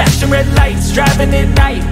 flashing red lights, driving at night.